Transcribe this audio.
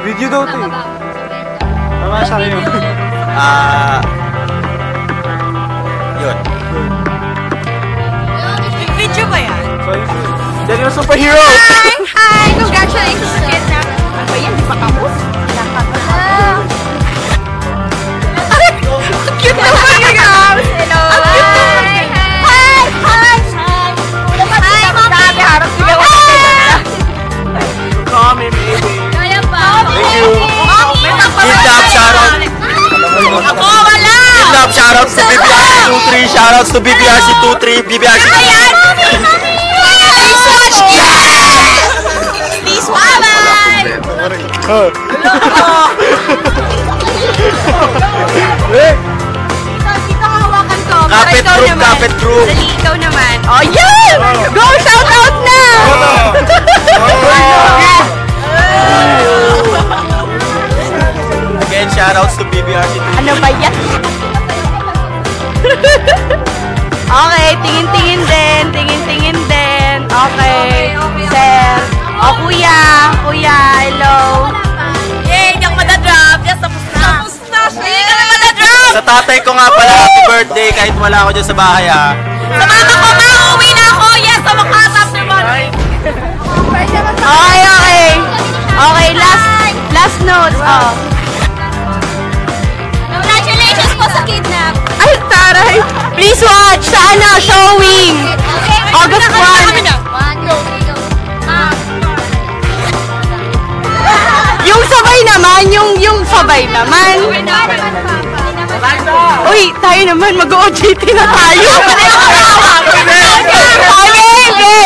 Video daw to eh. Tama siya kayo. Ah... yun. Video ba yan? So, yun. Dahil yung superhero! Hi! Shoutouts to BBRC23, BBRC... Please watch Please, bye-bye! Dito, hawakan ko. Kapit group, kapit group. Dali, ikaw naman. Oh, yan! Go, shout out na! Again, shoutouts to BBRC23. Ano ba yan? okay, tingin-tingin din. Tingin-tingin din. Okay. Sir. O, kuya. Kuya, hello. Yay, hindi ako madadrop. Yes, tapos na. Tapos na. Hindi ka na madadrop. Sa tatay ko nga pala, happy birthday kahit wala ako dyan sa bahay ah. Sa mama ko, ma, uwi na ako. Yes, sa wakas after one. Okay, okay. Okay, last last note. Oh. Please watch sa ano, showing. August 1. One, go, go. Ah. Yung sabay naman, yung yung sabay naman. Uy, tayo naman, mag-OJT na tayo. Game, game.